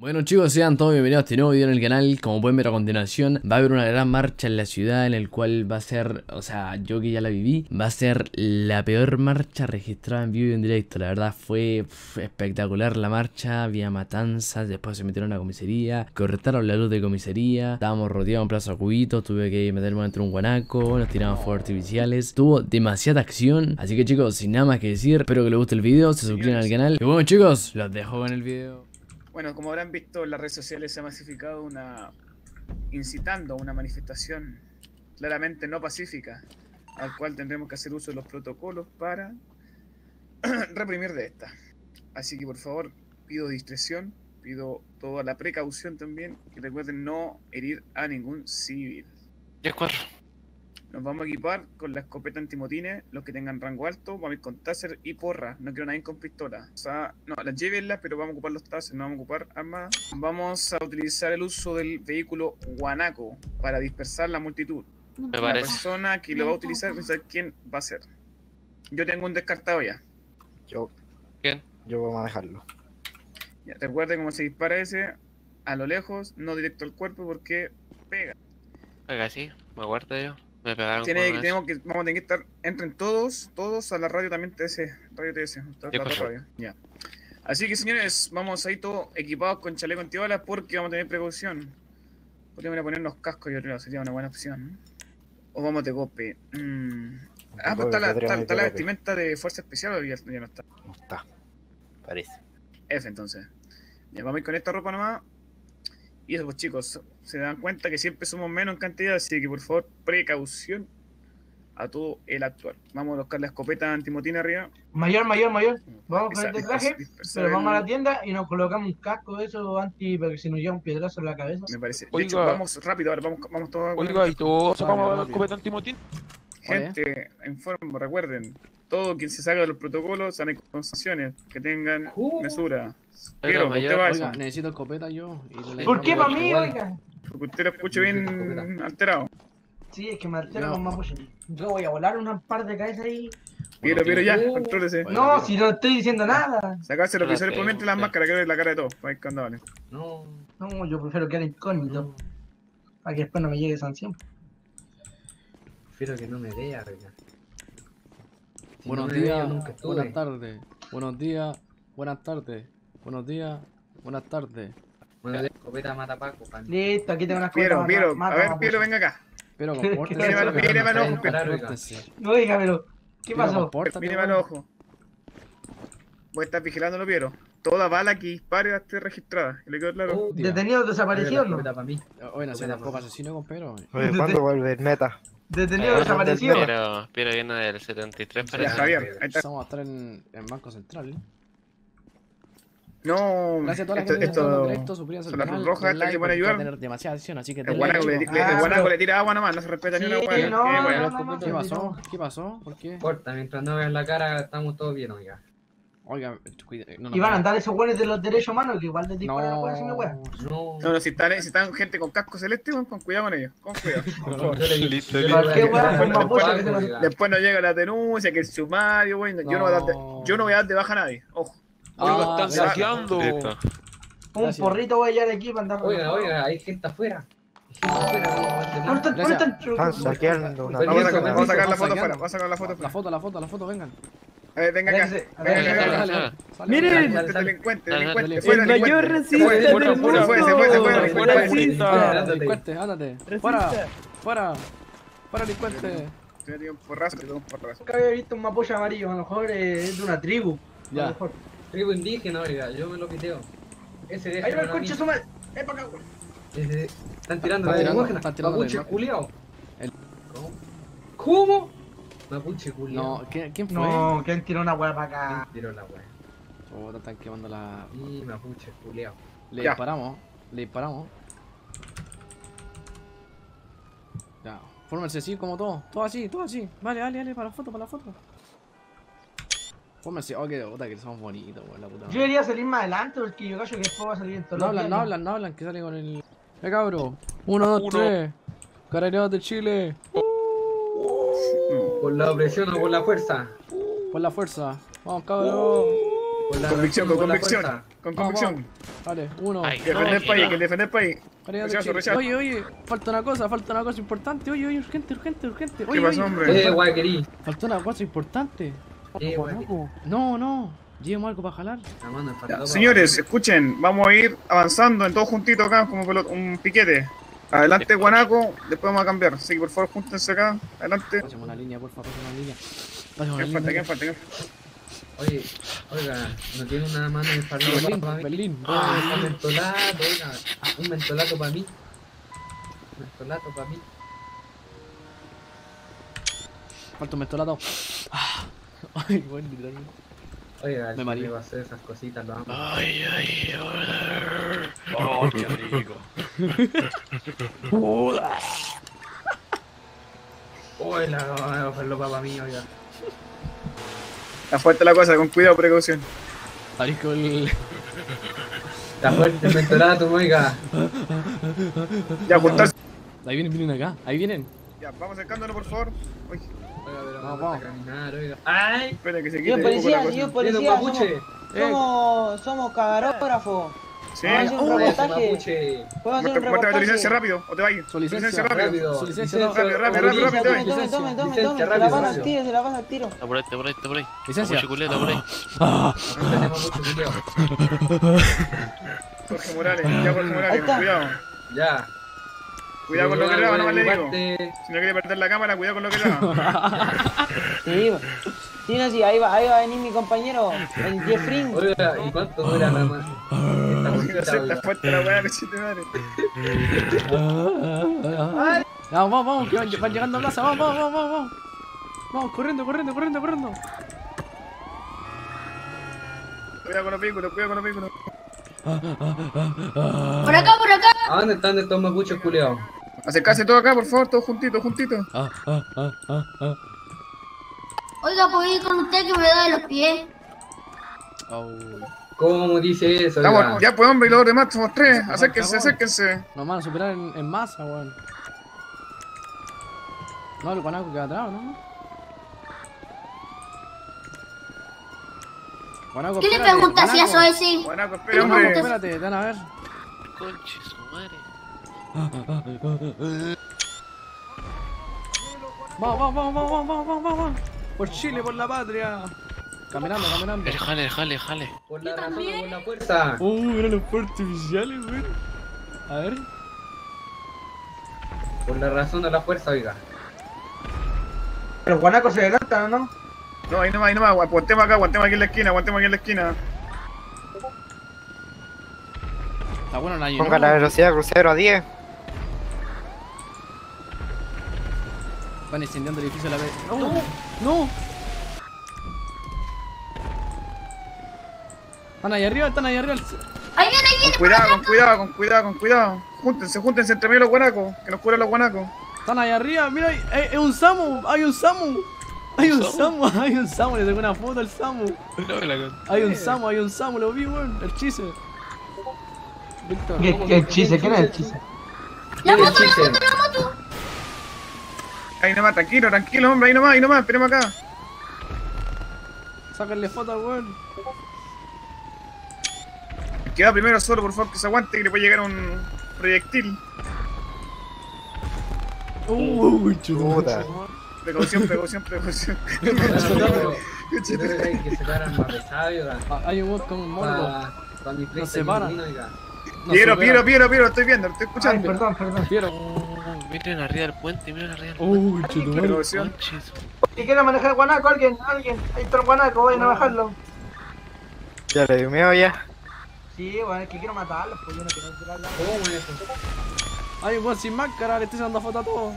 Bueno chicos, sean todos bienvenidos a este nuevo video en el canal. Como pueden ver a continuación, va a haber una gran marcha en la ciudad En el cual va a ser, o sea, yo que ya la viví Va a ser la peor marcha registrada en vivo y en directo. La verdad fue espectacular la marcha. Había matanzas, después se metieron a la comisaría Cortaron la luz de comisaría. Estábamos rodeados en Plaza Cubito Tuve que meterme entre un guanaco Nos tiraban fuegos artificiales. Tuvo demasiada acción Así que chicos, sin nada más que decir Espero que les guste el video, se suscriban al canal. Y bueno chicos, los dejo con el video bueno, como habrán visto, las redes sociales se ha masificado una. incitando a una manifestación claramente no pacífica, al cual tendremos que hacer uso de los protocolos para reprimir de esta. Así que por favor, pido discreción, pido toda la precaución también, y recuerden no herir a ningún civil. Ya cuatro. Nos vamos a equipar con la escopeta antimotines, los que tengan rango alto, vamos a ir con taser y porra, no quiero nadie con pistola. O sea, no, las llévenlas, pero vamos a ocupar los taser, no vamos a ocupar armas. Vamos a utilizar el uso del vehículo guanaco para dispersar la multitud. Me La parece. persona que lo va a utilizar, no sé quién va a ser. Yo tengo un descartado ya. Yo, ¿Quién? yo voy a manejarlo. ya recuerden cómo se dispara ese, a lo lejos, no directo al cuerpo porque pega. Oiga, sí, me guardo yo. Me pegaron Tiene, tenemos que, vamos a tener que estar, entren todos, todos a la radio también TS, radio TS, está- Ya, la pasó. radio, ya. Así que señores, vamos a ir todos equipados con chaleco antibalas porque vamos a tener precaución. Podríamos ir a ponernos cascos, yo creo, sería una buena opción. O vamos de golpe. Mm. Ah, pues está la, está, está la vestimenta de fuerza especial o ya, ya no está. No está. Parece. F entonces. Ya vamos a ir con esta ropa nomás. Y eso pues chicos, se dan cuenta que siempre somos menos en cantidad, así que por favor, precaución a todo el actual. Vamos a buscar la escopeta antimotina arriba. Mayor, mayor, mayor. Vamos con este traje, pero vamos a la tienda y nos colocamos un casco de eso anti para que si nos lleva un piedrazo en la cabeza. Me parece. De Oiga. hecho, vamos rápido ahora, vamos, vamos todos. Oiga, ¿y todos sacamos la escopeta antimotín? Gente, informo, recuerden, todo quien se salga de los protocolos sale con sanciones, que tengan mesura. Quiero, mayor, usted va a Oiga, eso, necesito escopeta yo y ¿Por qué para mí, igual. oiga? porque usted lo escuche bien alterado. Sí, es que me altera No. con mapuche. Yo voy a volar una par de cabezas ahí. Piero, Piero, ya, Uh. contrólese. No, si no estoy diciendo nada. Sacarse los visores mientras las máscaras, que ver la cara de todos. Para ir vale. No, no, yo prefiero quedar incógnito. Para que después no me llegue sanción. Prefiero que no me vea, Reina. Si Buenos no vea, días, buenas tardes, buenos días, buenas tardes, buenos días, buenas tardes. Bueno, de escopeta mata Paco, pan. Listo, aquí tengo una Piero, escopeta, Piero, mata- a ver, Piero, venga acá. Pero compórtese. Piero. compórtese. Oiga, pero, ¿qué pasó? weón. mal ojo. Voy a estar vigilándolo, Piero. Toda bala que dispare esté registrada. ¿Le quedó claro? Oh, Detenido desaparecido, ¿no? Escopeta para mí. Oye, no se nos copa asesino con pero. Oye, ¿cuándo vuelve el meta? Detenido Eh, desaparecido. Pero, pero viene del 73 Ya, parece. Javier, ahí está. Vamos a estar en, en Banco Central. No, Gracias a toda la esto, que está esto, directo, suscríbanse al son las canal, rojas den estas que like, pueden porque va a ayudar. tener demasiada acción, así que el guanaco, le, le- Ah, tira agua nomás, no se respeta ni una no, Qué no, hueá. no, no, ¿Qué no, pasó? ¿Qué pasó? ¿Por qué? Corta, mientras no veas la cara, estamos todos bien, oiga. Oiga, cuida, no, no, Y van a no. andar esos güeyes de los derechos humanos que igual les disparan a la hueá si me No, hueá. No. No, no, si están, si están gente con casco celeste, weón, con cuidado con ellos. Con cuidado, por favor. Listo, a ¿Qué decir hueá a. Después no llega la denuncia, que el sumario, güey. Yo no voy a dar de, yo no voy a dar de baja a nadie. Ojo. Oiga, Ah, están saqueando. Un Gracias. porrito voy a llevar aquí para andar. Oiga, oiga, hay gente afuera. No. Están saqueando una Vamos a sacar, a la foto afuera. Vamos a sacar la foto La afuera. foto, la foto, la foto, vengan. A ver, venga acá. Venga, Miren. Este delincuente, delincuente. El mayor racista del mundo. fuera, fuera. Racista. Fuera, Ándate. delincuente, ándate. Fuera, fuera, fuera, delincuente. Yo un porrazo, un porrazo. Nunca había visto un mapuche amarillo, a lo mejor es de una tribu. A lo Ya. mejor. Tribu indígena, oiga, yo me lo piteo. Ese deja Ahí va el conche su madre. Ven para acá. Están tirando Están la tirando- están la culiao. ¿Cómo? ¿Cómo? Mapuche culiao. No, ¿quién, quién fue? No, ¿quién tiró una hueá para acá? Tiró la wea. Puta, están quemando la. Y mapuche culiao. Le Ya. disparamos, le disparamos. Ya, fórmense así como todo, todo así, todo así. Vale, vale, vale, para la foto, para la foto. Fórmense, oh, que puta, que somos bonitos, weón, la puta. Yo debería salir más adelante porque yo callo que después va a salir en todo No hablan, no hablan, no hablan, que sale con el. Ya cabro. Uno, dos, Uno. tres. Carabineros de Chile. ¿Por la opresión o por la fuerza? Por la fuerza. Vamos, cabro. Por la Convicción, con convicción. Con convicción. Dale, uno. Defender el país, que defender el país. Oye, oye, falta una cosa, falta una cosa importante. Oye, oye, urgente, urgente, urgente. Oye, ¿Qué pasó, oye, hombre? Eh, guaquerí. falta una cosa importante. Eh. No, no. Llevemos algo para jalar. Señores, escuchen, vamos a ir avanzando en todos juntitos acá, como un piquete. Adelante, Guanaco, después vamos a cambiar. Así que por favor, júntense acá. Adelante. Pasemos una línea, por favor, pasemos una línea. Pasemos una ¿Quién falta? línea. ¿Quién falta? ¿Quién falta? Oye, oiga, ¿no tiene una mano de farmacia Berlín? Berlín. Ah, un mentolato, oiga. Un mentolato para mí. Un mentolato para mí. Falta un mentolato. Ah. Ay, bueno, literalmente. Oiga, Me va a hacer esas cositas, lo amo. Ay, ay, ay. Oh, qué rico. Uy, la va a hacerlo para mí, oiga. Está fuerte la cosa, con cuidado, precaución. El. Está fuerte el mentolato, oiga. Ya, juntarse. Ahí vienen, vienen acá. Ahí vienen. Ya, vamos acercándonos, por favor. Uy, Vamos, vamos. ¡Ay! esperen que se quite la policía, cosa. señor ¡Viene un policía, somos, somos, somos camarógrafos. Sí. Vamos a hacer un ¡Oye, ese reportaje. ¿Puedo hacer un tu reportaje? licencia rápido, o te vayas. Su licencia, rápido. Su licencia, rápido, rápido, rápido, rápido. Tome, tome, tome, tome, Licencia, tome, se la rápido, pasa al rápido. tiro, se la al tiro. Está por ahí, está por ahí, está por ahí. Licencia. Mapuche culé, está por ahí. Ah, No tenemos mucho cuidado. Jorge Morales, ya Jorge Morales, cuidado. Ya. Cuidado con lo que graba, nomás le digo. Si no quiere perder la cámara, cuidado con lo que graba. Sí, sí, no, sí, ahí va, ahí va a venir mi compañero, el Jeffrin. Oiga, ¿y cuánto dura la? Esta fuerte la weá, cochete madre. Vamos, vamos, vamos, que van, van llegando a plaza. Vamos, vamos, vamos, vamos, vamos. Vamos, corriendo, corriendo, corriendo, corriendo. Cuidado con los vehículos, cuidado con los vehículos. Por acá, por acá. ¿A dónde están estos mapuches culeados? Acercarse todos acá, por favor, todos juntitos, juntitos. Ah, ah, ah, ah, ah. Oiga, ¿puedo ir con usted que me da de los pies? Au. ¿Cómo dice eso? Estamos, ya pues hombre, y los demás somos tres. Acérquense, acérquense. Nos van a superar en, en masa, weón. No, el guanaco queda atrás, ¿no? Guanaco, ¿Qué le espérate, pregunta si guanaco. eso es sí? Guanaco, espera, Guanaco, espérate, dan a ver. Conche su madre. Vamos, vamos, vamos, vamos, vamos, vamos, vamos. Por Chile, por la patria. Caminando, caminando. El jale, el jale, el jale. Por la razón por la fuerza. Uh, mira los fuegos artificiales, weón. A ver. Por la razón o la fuerza, oiga. Los guanacos se adelantan, ¿no? No, ahí nomás, ahí nomás. Aguantemos acá, aguantemos aquí en la esquina, aguantemos aquí en la esquina. Está bueno el año. Ponga la velocidad crucero a 10. Van incendiando el edificio a la vez. ¡No! ¡No! Están ahí arriba, están ahí arriba. Ahí viene, ahí Con viene. cuidado, con cuidado, con cuidado, con cuidado. Júntense, júntense entre medio los guanacos. Que nos curan los guanacos. Están ahí arriba, mira, hay un Samu, hay un Samu. Hay un Samu, hay un Samu, le saqué una foto al Samu. Hay un Samu, hay un Samu, lo vi, weón, el chise. Víctor, ¿Qué, qué chiste? ¿Quién es el chiste? La el moto, la chiste. moto, la moto. Ahí nomás, tranquilo, tranquilo, hombre, ahí nomás, ahí nomás, esperemos acá. sácale foto, weón. El que va primero solo, por favor, que se aguante, que le puede llegar un proyectil. Uy, Puta. Precaución, precaución, precaución. Hay al un bot con un mono. Para pa mi frente se para. femenino, oiga. No Piero. Piero, Piero, Piero, estoy viendo, estoy Ay, escuchando. perdón, perdón. Piero. Oh, miren arriba del puente, miren arriba del puente. Uy, su- Si quiere manejar guanaco, alguien, alguien. Ahí está el guanaco, vayan a bajarlo. Ya le dio miedo ya. Sí, bueno, es que quiero matarlos, pues yo no quiero tirarla. Hay un bot sin máscara, le estoy sacando foto a todos.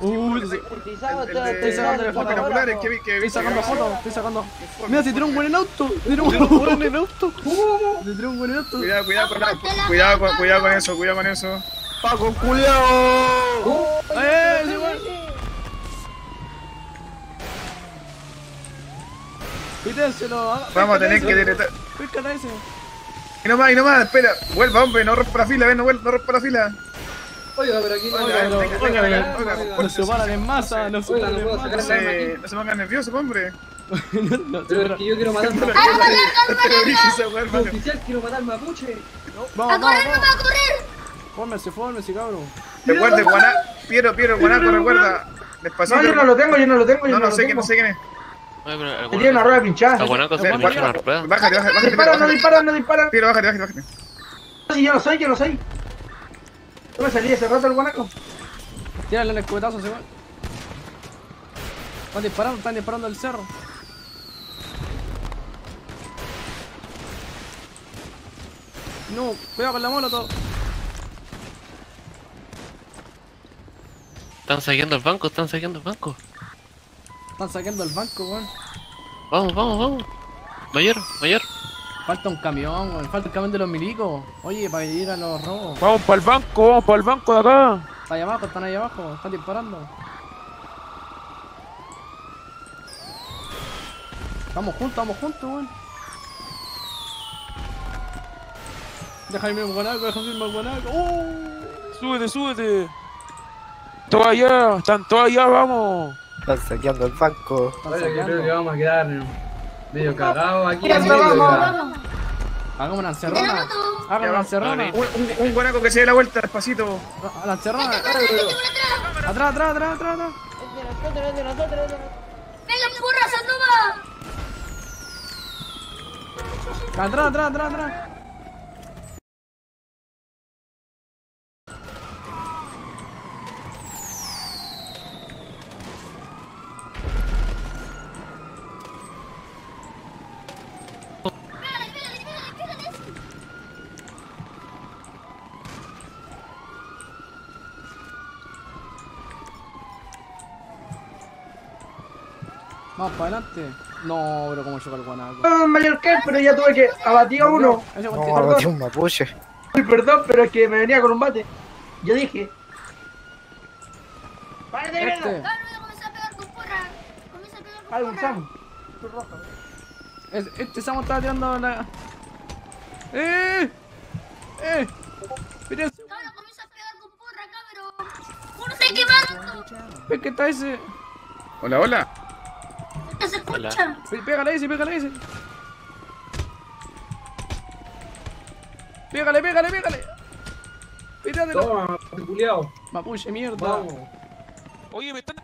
Uy, estoy Estoy sacando foto. binoculares que vi que vi. sacando fotos, estoy sacando. Mira, se tiró un buen en auto. Se tiró un buen en auto. Se tiró un buen en auto. Cuidado, cuidado con, cuidado, cuidado con eso, cuidado con eso. ¡Paco culiao! ¡Eh, ese weón! Quítenselo. ah, Vamos a tener que deletar. ese. Y no más, y no más, espera. Vuelva, hombre, no rompa la fila, ven, no, vuelva, no rompa la fila. Oiga, pero aquí no Nos separan en masa, nos Oiga, separan no en masa. No se, no se pongan nerviosos, hombre. no, no, Pero pero- es que yo quiero matar mapuche. quiero matar mapuche. Vamos, ¡A vamos, correr, no vamos. va a correr! Fórmese, fórmese, cabrón. Recuerde, guanaco. Piero, Piero, el guanaco, recuerda. Despacito. No, yo no lo tengo, yo no lo tengo, yo No, no, no lo sé quién, tengo. no sé quién es. Oye, pero el Que tiene una rueda pinchada. El guanaco se guanaco. una rueda. Bájate, bájate, bájate. Disparan, no Piero, disparan, no disparan. Piero, bájate, bájate, bájate. Sí, yo lo soy, yo lo soy. Yo me salí hace rato el guanaco. Tírale el escopetazo, se va. Están disparando, están disparando el cerro. No, cuidado con la molotov. Están saqueando el banco, están saqueando el banco. Están saqueando el banco, weón. Vamos, vamos, vamos. Mayor, mayor. Falta un camión, weón. Falta el camión de los milicos. Oye, para ir a los robos. Vamos para el banco, vamos para el banco de acá. Está ahí abajo, están ahí abajo. Están disparando. Vamos juntos, vamos juntos, weón. Deja irme el guanaco, deja irme el guanaco. ¡Oh! Súbete, súbete. Todos allá, están todos allá, vamos. Están saqueando el banco. Yo creo que vamos a quedar medio cagados aquí. Medio cagados. Hagamos una encerrona. Hagamos una encerrona. Un, un, un guanaco que se dé la vuelta despacito. A la encerrona. Atrás, atrás, atrás, atrás, atrás. Nosotros. ¡Venga, porra, Sandoba! Atrás, atrás, atrás, atrás. Vamos para adelante. No, pero como choca el guanaco. No, mayor que, pero ya tuve que abatir a uno. No, abatí un mapuche. Uy, perdón, pero es que me venía con un bate. Yo dije. ¡Párate, Este. Cabrón, voy a comenzar a pegar con porra. Comienza a pegar con Ay, un porra. Samu. Es- este Samo estaba tirando la. ¡Eh! ¡Eh! Mira ese. Cabrón, comienza a pegar con porra pero... ¡Uno se quemando! Ve que está ese. Hola, hola. ¿Qué se escucha? Pégale a ese, pégale a ese. Pégale, pégale, pégale. Pítadelo. Toma, culiao. Mapuche, mierda. Vamos. Oye, me están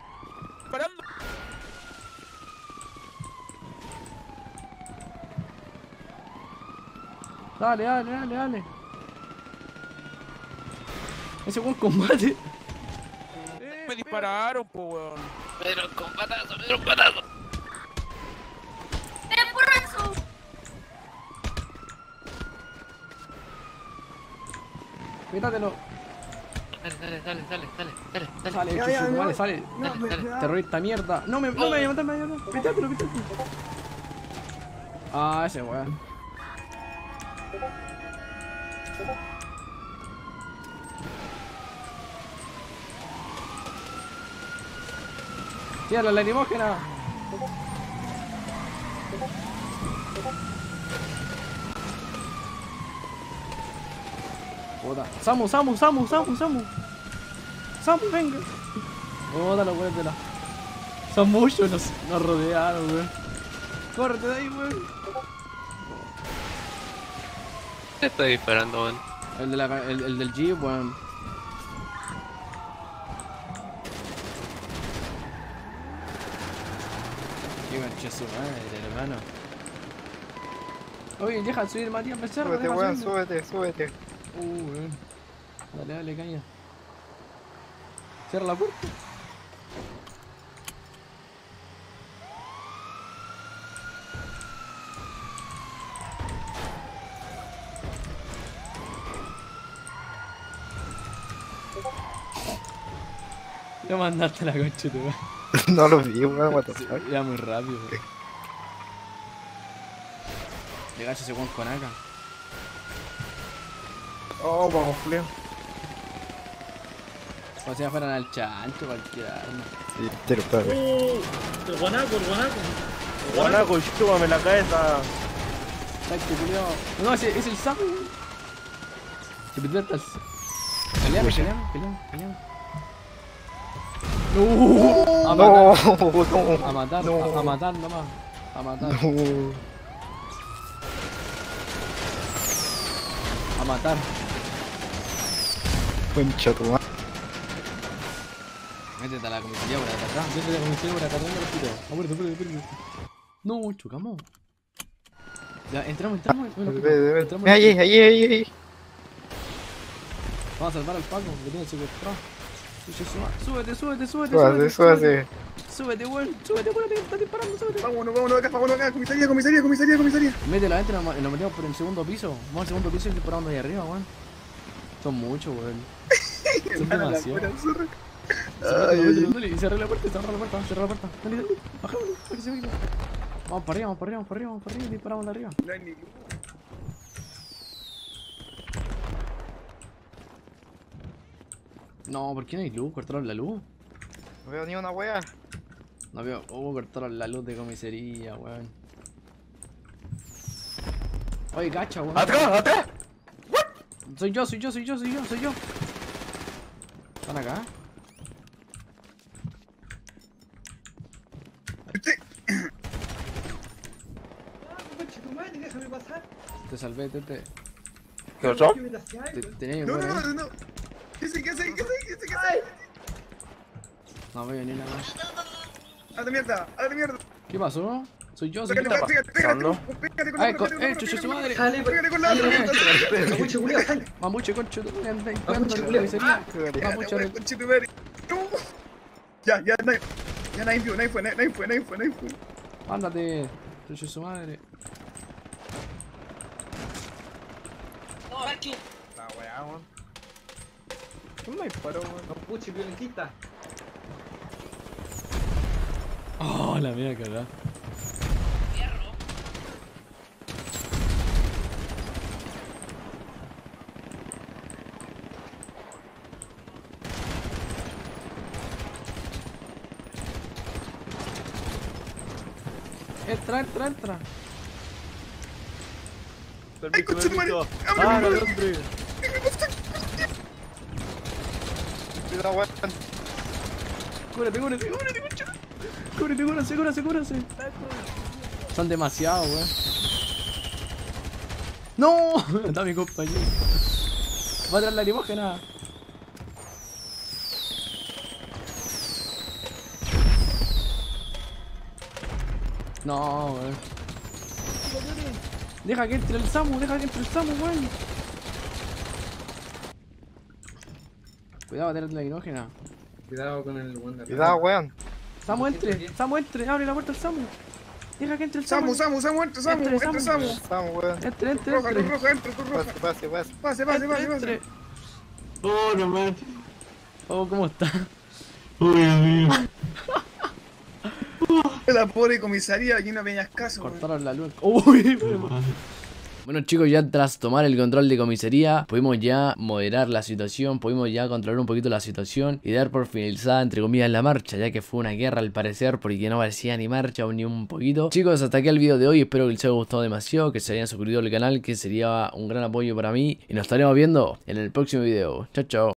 parando. Dale, dale, dale, dale. Ese buen combate. Me dispararon, po, weón. Pedro, con patazo, Pedro, con patazo. Pítatelo. Dale, dale, dale, dale, dale, dale, dale. Sale, Ya, chuchu, ya, vale, ya. sale. Dale, dale. Terrorista mierda. No me, no me vaya a matar, me vaya a matar. Ah, ese weón. Tira la lacrimógena. Puta. Samu, Samu, Samu, Samu, Samu. Samu, venga. Puta los weones de la. Son muchos, nos, nos rodearon, weón. Córrete de ahí, weón. ¿Qué está disparando, weón? El, de la, ca- el, el del Jeep, weón. Qué mancha su madre, hermano. Oye, deja de subir Matías Becerra, Súbete, weón, subir. súbete, súbete. Uh, weón. Dale, dale, caña. Cierra la puerta. Ya mandaste la concha, madre. No lo vi, weón, what the fuck. Era muy rápido. weón. Le gacho ese con acá. Oh, vamos, Julio. O sea, fueran al chancho, cualquier arma. Sí, espérame. El guanaco, el guanaco. Guanaco, chúpame la cabeza. Exacto. No, ese es el sapo. Se perdió hasta el. Peleame, peleame, peleame, peleame. No, a matar, No, a matar, no. a, a matar nomás. A matar. No. A matar. Concha tu madre. Métete a la comisaría por acá atrás. Métete a la comisaría por acá atrás. rápido. Aguarda, espérate, espérate. No, chocamos. Ya, entramos, entramos. Bueno, entramos. Ahí, ahí, ahí, ahí. Vamos a salvar al Paco, que tiene secuestrado. Súbete, súbete, súbete, Súbase, súbase. Súbete, weón. Súbete, weón. Está disparando, súbete. Vámonos, vámonos acá, vámonos acá. Comisaría, comisaría, comisaría, comisaría. Adentro y nos metemos por el segundo piso. Vamos al segundo piso y disparamos ahí arriba, weón. Son muchos, weón. Son demasiados. cerré la puerta, cerré la puerta, cerré la puerta. Dale, dale. Bajámoslo, para que se vea. Vamos para arriba, vamos para arriba, vamos para arriba, vamos para arriba y disparamos de arriba. No hay ni luz. No, ¿por qué no hay luz? ¿Cortaron la luz? No veo ni una wea. No veo. Oh, cortaron la luz de comisaría, weón. Oye, cacha, weón. ¡Atrás, atrás! Soy yo, soy yo, soy yo, soy yo, soy yo. ¿Están acá? Concha tu madre, déjame pasar. Te salvé, Tete. ¿Qué pasó? ¿Qué me hace Te-? Tenía No, buena, no, ¿eh? no, no. ¿Qué sé, qué sé, qué sé, qué sé, qué sé? No veo ni nada más. ¡Hazte mierda! ¡Hazte mierda! ¿Qué pasó? Soy yo, soy Pégate, yo. pégate, pégate, pégate, pégate con la Ay, ¡Eh, con la chucha otra, su madre! Sale. Pégate con la otra, Dale. Mapuche, culiao, sale. Mamuche, concho, tú me andas Mamuche, entrando en la culiao. comisaría. Pégate, Mamuche, conchetumare. No. Ya, ya, nadie, ya nadie vio, nadie fue, nadie fue, nadie fue, nadie fue. ándate. Chucha su madre. La wea, weón. ¿Quién me disparó, weón? Mapuche violentista. Oh, la mía cagada. Entra, entra, entra. ¡Ay, conchetumare! ¡Ábreme, Ah, ábreme! hombre. Cuidado, weón. Cúbrete, cúbrete, cúbrete. Cúbrete, cúbrete, cúbrete, cúbrete. Son demasiados, weón. ¡No! Está mi compañero. Va a traer lacrimógena. No, weón. Deja que entre el Samu, deja que entre el Samu, weón. Cuidado, tener lacrimógena. Cuidado con el Wonder. Cuidado, weón. Samu, entre, Samu, entre, abre la puerta al Samu. Deja que entre el Samu. Samu, Samu, Samu, entra, Samu, Entre, entra, Samu. Samu. Estamos, weón. Entre, entre, Roja, entre. roja, entra, luz roja. Pase, pase, pase. Pase, pase, pase, Entre, pase. Oh, no man. Oh, ¿cómo está? Uy, Dios mío. La pobre comisaría, aquí no veías caso. Cortaron la luz. Uy, Bueno chicos, ya tras tomar el control de comisaría, pudimos ya moderar la situación, pudimos ya controlar un poquito la situación y dar por finalizada entre comillas la marcha, ya que fue una guerra al parecer porque no parecía ni marcha ni un poquito. Chicos, hasta aquí el video de hoy, espero que les haya gustado demasiado, que se hayan suscrito al canal, que sería un gran apoyo para mí y nos estaremos viendo en el próximo video. Chao, chao.